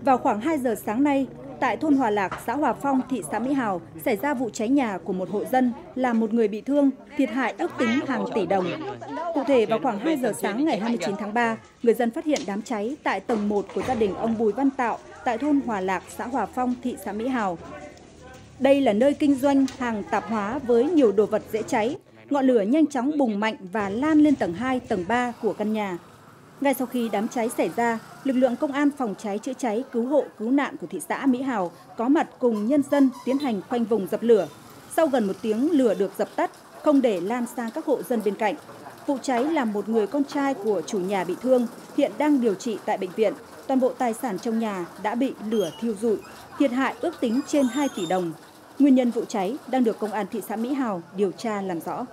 Vào khoảng 2 giờ sáng nay, tại thôn Hòa Lạc, xã Hòa Phong, thị xã Mỹ Hào xảy ra vụ cháy nhà của một hộ dân làm một người bị thương, thiệt hại ước tính hàng tỷ đồng. Cụ thể vào khoảng 2 giờ sáng ngày 29 tháng 3, người dân phát hiện đám cháy tại tầng 1 của gia đình ông Bùi Văn Tạo tại thôn Hòa Lạc, xã Hòa Phong, thị xã Mỹ Hào. Đây là nơi kinh doanh hàng tạp hóa với nhiều đồ vật dễ cháy. Ngọn lửa nhanh chóng bùng mạnh và lan lên tầng 2, tầng 3 của căn nhà. Ngay sau khi đám cháy xảy ra, lực lượng công an phòng cháy chữa cháy cứu hộ cứu nạn của thị xã Mỹ Hào có mặt cùng nhân dân tiến hành khoanh vùng dập lửa. Sau gần một tiếng lửa được dập tắt, không để lan sang các hộ dân bên cạnh. Vụ cháy làm một người con trai của chủ nhà bị thương, hiện đang điều trị tại bệnh viện. Toàn bộ tài sản trong nhà đã bị lửa thiêu rụi, thiệt hại ước tính trên 2 tỷ đồng. Nguyên nhân vụ cháy đang được công an thị xã Mỹ Hào điều tra làm rõ.